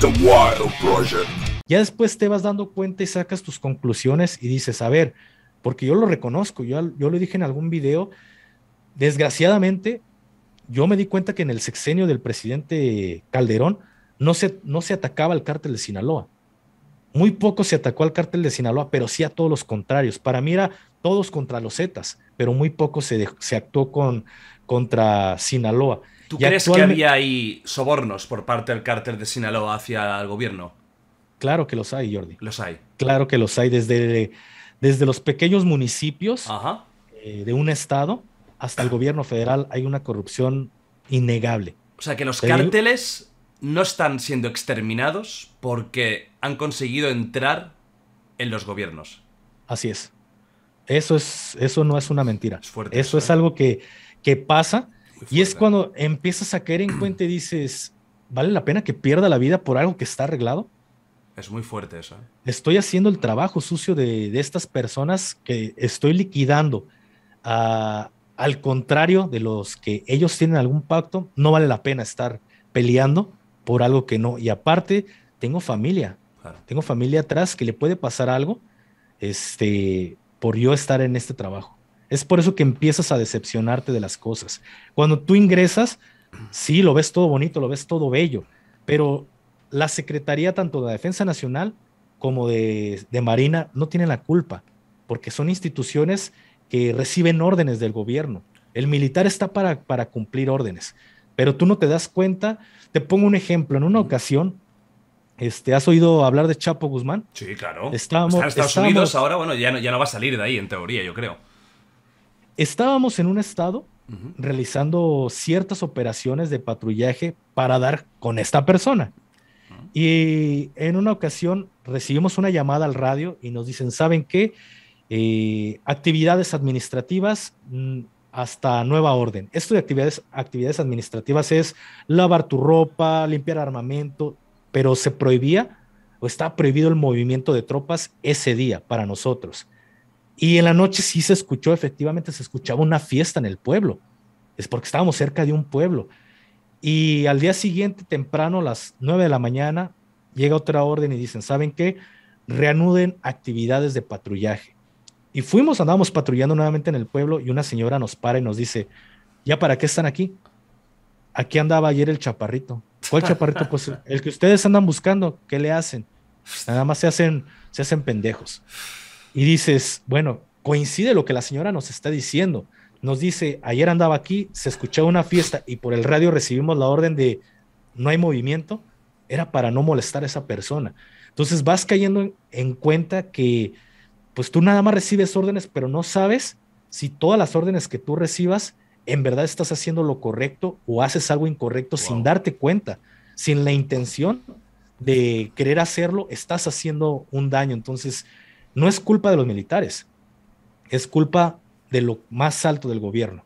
The Wild Project. Ya después te vas dando cuenta y sacas tus conclusiones y dices, a ver, porque yo lo reconozco, yo, yo lo dije en algún video, desgraciadamente, yo me di cuenta que en el sexenio del presidente Calderón no se, no se atacaba al cártel de Sinaloa. Muy poco se atacó al cártel de Sinaloa, pero sí a todos los contrarios. Para mí era todos contra los Zetas, pero muy poco se, se actuó con, contra Sinaloa. ¿Tú crees que había ahí sobornos por parte del cártel de Sinaloa hacia el gobierno? Claro que los hay, Jordi. Los hay. Claro que los hay. Desde, desde los pequeños municipios eh, de un estado hasta el gobierno federal hay una corrupción innegable. O sea que los cárteles no están siendo exterminados porque han conseguido entrar en los gobiernos. Así es. Eso, es, eso no es una mentira. eso es ¿eh? algo que, que pasa y es cuando empiezas a caer en cuenta y dices, ¿vale la pena que pierda la vida por algo que está arreglado? Es muy fuerte eso. ¿eh? Estoy haciendo el trabajo sucio de, estas personas que estoy liquidando. al contrario de los que ellos tienen algún pacto, no vale la pena estar peleando por algo que no. Y aparte, tengo familia. Tengo familia atrás que le puede pasar algo este, por yo estar en este trabajo. Es por eso que empiezas a decepcionarte de las cosas. Cuando tú ingresas, sí, lo ves todo bonito, lo ves todo bello, pero la Secretaría tanto de la Defensa Nacional como de, Marina no tienen la culpa, porque son instituciones que reciben órdenes del gobierno. El militar está para, para cumplir órdenes, pero tú no te das cuenta. Te pongo un ejemplo. En una ocasión, este, ¿Has oído hablar de Chapo Guzmán? Sí, claro. Estábamos, Está en Estados Unidos ahora, bueno, ya ya no va a salir de ahí, en teoría, yo creo. Estábamos en un estado realizando ciertas operaciones de patrullaje para dar con esta persona. Y en una ocasión recibimos una llamada al radio y nos dicen, ¿saben qué? Eh, actividades administrativas mm, hasta nueva orden. Esto de actividades, actividades administrativas es lavar tu ropa, limpiar armamento, pero se prohibía o está prohibido el movimiento de tropas ese día para nosotros. Y en la noche sí se escuchó, efectivamente se escuchaba una fiesta en el pueblo. Es porque estábamos cerca de un pueblo. Y al día siguiente, temprano, a las 9 de la mañana, llega otra orden y dicen, ¿saben qué? Reanuden actividades de patrullaje. Y fuimos, andábamos patrullando nuevamente en el pueblo y una señora nos para y nos dice, ¿ya para qué están aquí? Aquí andaba ayer el chaparrito. ¿Cuál chaparrito? Pues el que ustedes andan buscando, ¿qué le hacen? Nada más se hacen, se hacen pendejos y dices, bueno, coincide lo que la señora nos está diciendo. Nos dice, ayer andaba aquí, se escuchaba una fiesta y por el radio recibimos la orden de no hay movimiento, era para no molestar a esa persona. Entonces vas cayendo en, cuenta que pues tú nada más recibes órdenes, pero no sabes si todas las órdenes que tú recibas en verdad estás haciendo lo correcto o haces algo incorrecto sin darte cuenta, sin la intención de querer hacerlo, estás haciendo un daño. Entonces, no es culpa de los militares, es culpa de lo más alto del gobierno.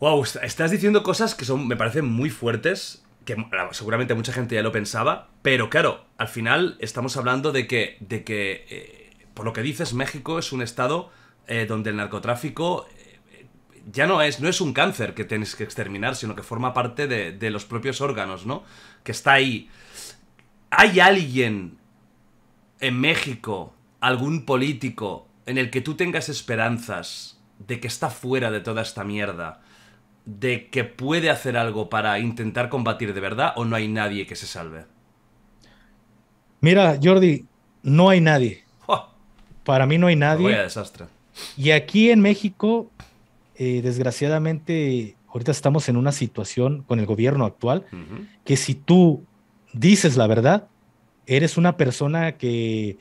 Wow, estás diciendo cosas que son, me parecen muy fuertes, que seguramente mucha gente ya lo pensaba, pero claro, al final estamos hablando de que, de que eh, por lo que dices, México es un estado eh, donde el narcotráfico eh, ya no es, no es un cáncer que tienes que exterminar, sino que forma parte de, de los propios órganos, ¿no? Que está ahí. ¿Hay alguien en México algún político en el que tú tengas esperanzas de que está fuera de toda esta mierda, de que puede hacer algo para intentar combatir de verdad o no hay nadie que se salve? Mira, Jordi, no hay nadie. Para mí no hay nadie. Voy a desastre. Y aquí en México, eh, desgraciadamente, ahorita estamos en una situación con el gobierno actual que si tú dices la verdad, eres una persona que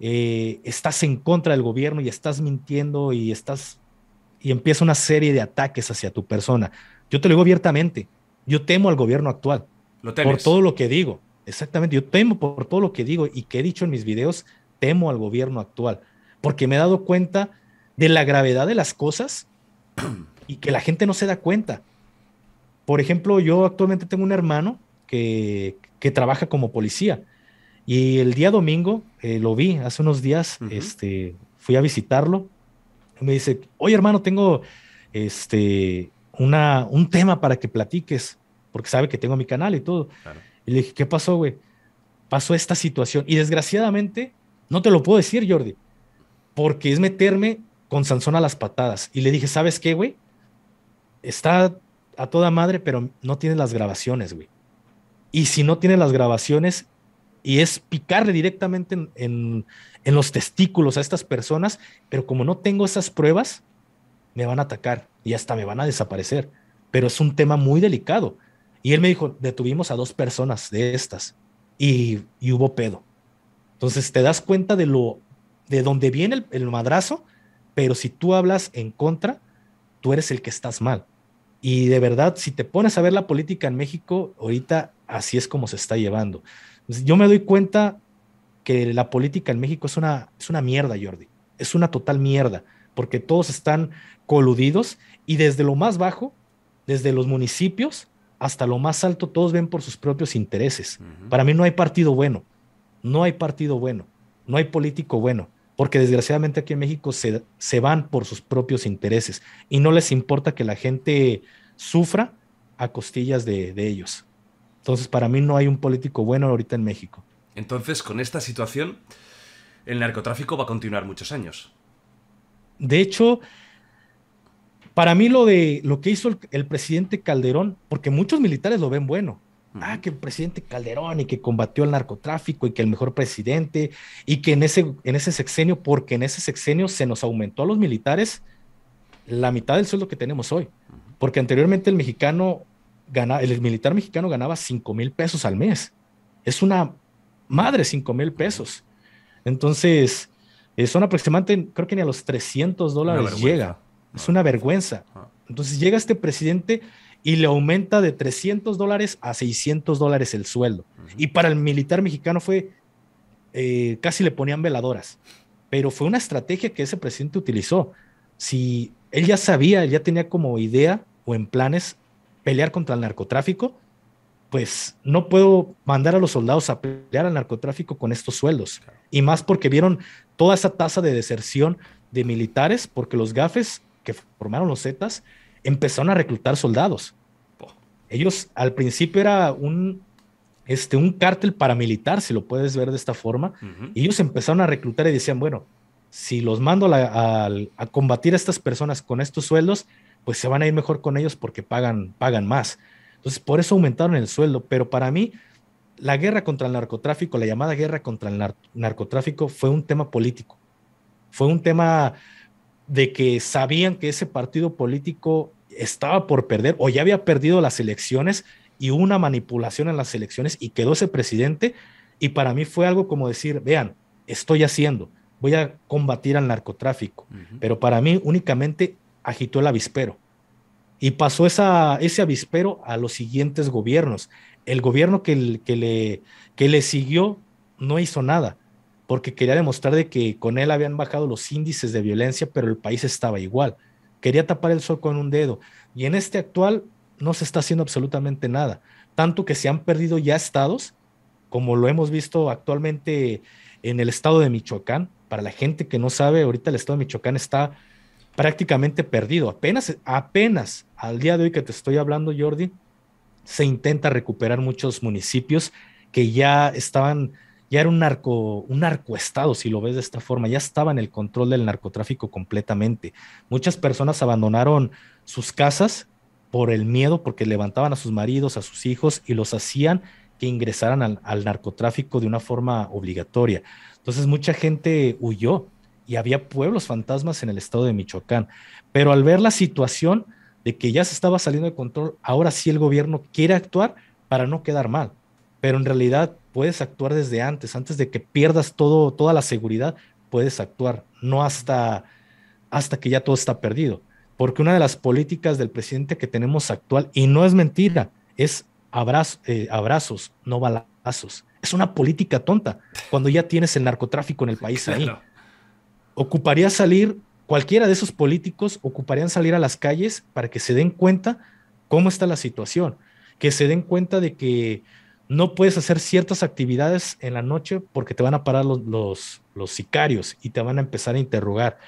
eh, estás en contra del gobierno y estás mintiendo y estás y empieza una serie de ataques hacia tu persona. Yo te lo digo abiertamente, yo temo al gobierno actual ¿Lo por todo lo que digo. Exactamente, yo temo por todo lo que digo y que he dicho en mis videos, temo al gobierno actual, porque me he dado cuenta de la gravedad de las cosas y que la gente no se da cuenta. Por ejemplo, yo actualmente tengo un hermano que, que trabaja como policía y el día domingo eh, lo vi, hace unos días, este, fui a visitarlo. me dice, oye hermano, tengo este, una, un tema para que platiques, porque sabe que tengo mi canal y todo. Y le dije, ¿qué pasó, güey? Pasó esta situación. Y desgraciadamente, no te lo puedo decir, Jordi, porque es meterme con Sansón a las patadas. Y le dije, ¿sabes qué, güey? Está a toda madre, pero no tiene las grabaciones, güey. Y si no tiene las grabaciones, y es picarle directamente en, en, los testículos a estas personas, pero como no tengo esas pruebas, me van a atacar y hasta me van a desaparecer. Pero es un tema muy delicado. Y él me dijo, detuvimos a dos personas de estas y, y hubo pedo. Entonces te das cuenta de lo de dónde viene el, el, madrazo, pero si tú hablas en contra, tú eres el que estás mal. Y de verdad, si te pones a ver la política en México, ahorita así es como se está llevando. Yo me doy cuenta que la política en México es una, es una mierda, Jordi. Es una total mierda, porque todos están coludidos y desde lo más bajo, desde los municipios hasta lo más alto, todos ven por sus propios intereses. Para mí no hay partido bueno, no hay partido bueno, no hay político bueno, porque desgraciadamente aquí en México se, se van por sus propios intereses y no les importa que la gente sufra a costillas de, de ellos. Entonces, para mí no hay un político bueno ahorita en México. Entonces, con esta situación, el narcotráfico va a continuar muchos años. De hecho, para mí lo de lo que hizo el, presidente Calderón, porque muchos militares lo ven bueno. Ah, que el presidente Calderón y que combatió el narcotráfico y que el mejor presidente y que en ese, en ese sexenio, porque en ese sexenio se nos aumentó a los militares la mitad del sueldo que tenemos hoy. Porque anteriormente el mexicano el militar mexicano ganaba 5 mil pesos al mes. Es una madre 5 mil pesos. Entonces, eh, son aproximadamente, creo que ni a los 300 dólares llega. Es una vergüenza. Entonces llega este presidente y le aumenta de 300 dólares a 600 dólares el sueldo. Y para el militar mexicano fue, eh, casi le ponían veladoras. Pero fue una estrategia que ese presidente utilizó. Si él ya sabía, él ya tenía como idea o en planes pelear contra el narcotráfico, pues no puedo mandar a los soldados a pelear al narcotráfico con estos sueldos. Y más porque vieron toda esa tasa de deserción de militares, porque los gafes que formaron los Zetas empezaron a reclutar soldados. Ellos al principio era un, este, un cártel paramilitar, si lo puedes ver de esta forma, y ellos empezaron a reclutar y decían, bueno, si los mando a, a combatir a estas personas con estos sueldos, pues se van a ir mejor con ellos porque pagan, pagan más. Entonces, por eso aumentaron el sueldo. Pero para mí, la guerra contra el narcotráfico, la llamada guerra contra el narcotráfico, fue un tema político. Fue un tema de que sabían que ese partido político estaba por perder o ya había perdido las elecciones y hubo una manipulación en las elecciones y quedó ese presidente. Y para mí fue algo como decir, vean, estoy haciendo, voy a combatir al narcotráfico. Pero para mí únicamente agitó el avispero y pasó esa, ese avispero a los siguientes gobiernos. El gobierno que, que, le, que le siguió no hizo nada, porque quería demostrar de que con él habían bajado los índices de violencia, pero el país estaba igual. Quería tapar el sol con un dedo. Y en este actual no se está haciendo absolutamente nada. Tanto que se han perdido ya estados, como lo hemos visto actualmente en el estado de Michoacán. Para la gente que no sabe, ahorita el estado de Michoacán está prácticamente perdido. Apenas, apenas al día de hoy que te estoy hablando, Jordi, se intenta recuperar muchos municipios que ya estaban, ya era un narco, un narcoestado, si lo ves de esta forma, ya estaba en el control del narcotráfico completamente. Muchas personas abandonaron sus casas por el miedo, porque levantaban a sus maridos, a sus hijos y los hacían que ingresaran al, al narcotráfico de una forma obligatoria. Entonces mucha gente huyó y había pueblos fantasmas en el estado de Michoacán. Pero al ver la situación de que ya se estaba saliendo de control, ahora sí el gobierno quiere actuar para no quedar mal. Pero en realidad puedes actuar desde antes, antes de que pierdas todo, toda la seguridad, puedes actuar, no hasta, hasta que ya todo está perdido. Porque una de las políticas del presidente que tenemos actual, y no es mentira, es eh, abrazos, no balazos. Es una política tonta cuando ya tienes el narcotráfico en el país ahí ocuparía salir, cualquiera de esos políticos ocuparían salir a las calles para que se den cuenta cómo está la situación, que se den cuenta de que no puedes hacer ciertas actividades en la noche porque te van a parar los, los, sicarios y te van a empezar a interrogar,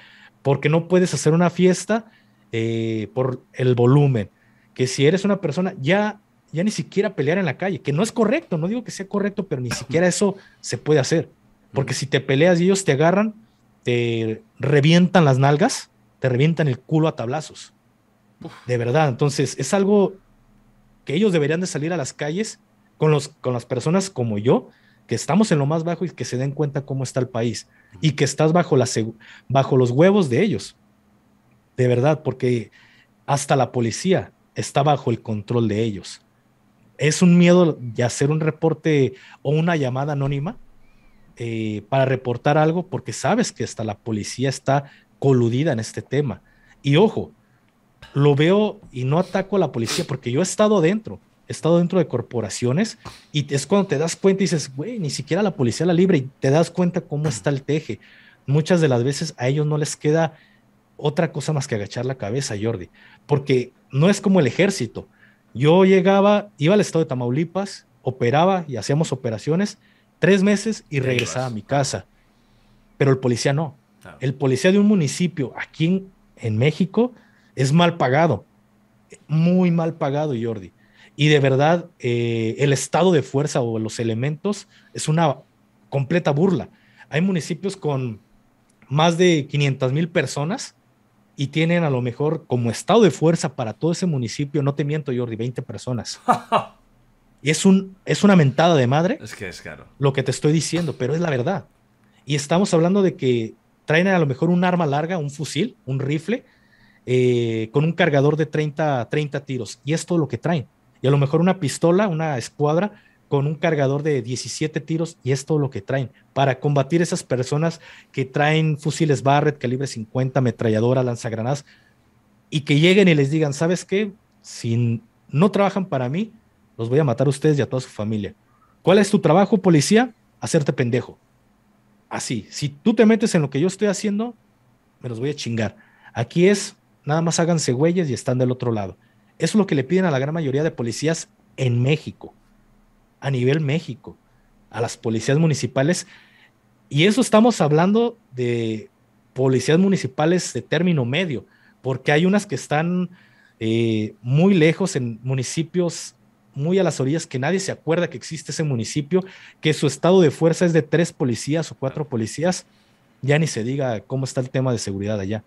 porque no puedes hacer una fiesta eh, por el volumen, que si eres una persona, ya, ya ni siquiera pelear en la calle, que no es correcto, no digo que sea correcto, pero ni siquiera eso se puede hacer. Porque si te peleas y ellos te agarran, te revientan las nalgas, te revientan el culo a tablazos. De verdad, entonces es algo que ellos deberían de salir a las calles con, los, con las personas como yo, que estamos en lo más bajo y que se den cuenta cómo está el país y que estás bajo, la, bajo los huevos de ellos. De verdad, porque hasta la policía está bajo el control de ellos. Es un miedo de hacer un reporte o una llamada anónima eh, para reportar algo porque sabes que hasta la policía está coludida en este tema. Y ojo, lo veo y no ataco a la policía porque yo he estado dentro, he estado dentro de corporaciones y es cuando te das cuenta y dices, güey, ni siquiera la policía la libre y te das cuenta cómo está el teje. Muchas de las veces a ellos no les queda otra cosa más que agachar la cabeza, Jordi, porque no es como el ejército. Yo llegaba, iba al estado de Tamaulipas, operaba y hacíamos operaciones tres meses y regresaba a mi casa. Pero el policía no. El policía de un municipio aquí en, México es mal pagado, muy mal pagado, Jordi. Y de verdad, eh, el estado de fuerza o los elementos es una completa burla. Hay municipios con más de 500 mil personas y tienen a lo mejor como estado de fuerza para todo ese municipio, no te miento Jordi, 20 personas. y es, un, es una mentada de madre. Es que es claro. Lo que te estoy diciendo, pero es la verdad. Y estamos hablando de que traen a lo mejor un arma larga, un fusil, un rifle, eh, con un cargador de 30, 30 tiros. Y es todo lo que traen. Y a lo mejor una pistola, una escuadra con un cargador de 17 tiros y es todo lo que traen para combatir esas personas que traen fusiles Barrett, calibre 50, ametralladora, lanzagranadas y que lleguen y les digan, ¿sabes qué? Si no trabajan para mí, los voy a matar a ustedes y a toda su familia. ¿Cuál es tu trabajo, policía? Hacerte pendejo. Así, si tú te metes en lo que yo estoy haciendo, me los voy a chingar. Aquí es, nada más háganse güeyes y están del otro lado. Eso es lo que le piden a la gran mayoría de policías en México a nivel México, a las policías municipales. Y eso estamos hablando de policías municipales de término medio, porque hay unas que están eh, muy lejos en municipios muy a las orillas que nadie se acuerda que existe ese municipio, que su estado de fuerza es de tres policías o cuatro policías, ya ni se diga cómo está el tema de seguridad allá.